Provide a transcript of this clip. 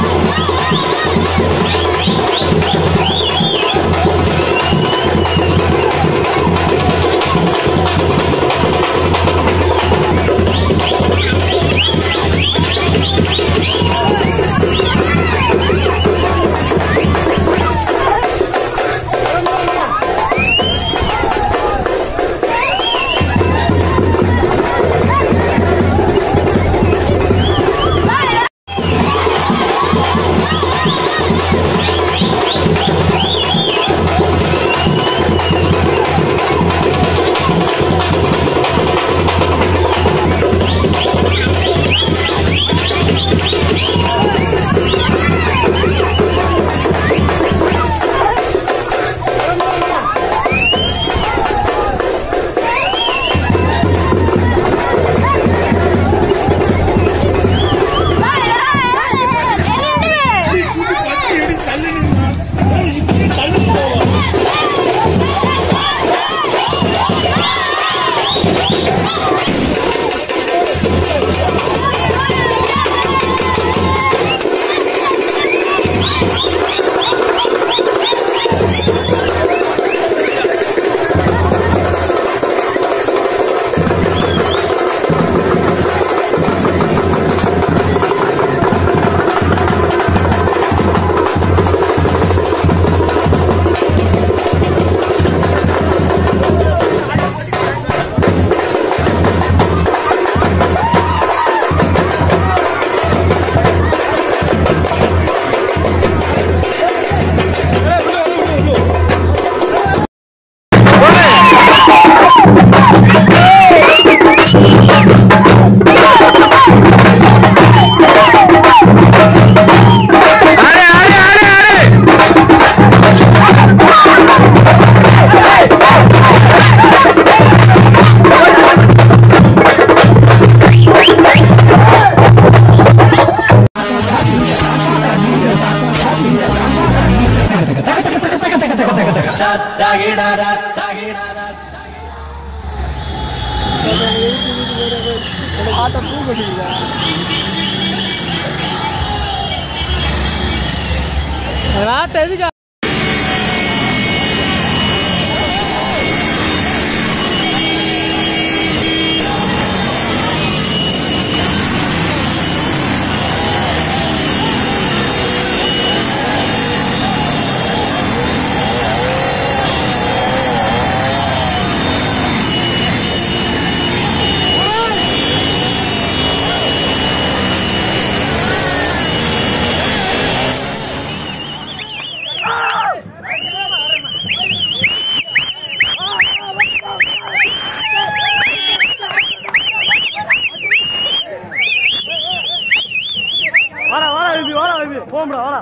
Thank you. Auto ತೂ ಬಂದಿದ್ದೀಗ ರಾತ್ರಿ வாடா வாடா இது வாடா இது. போம்டா வாடா.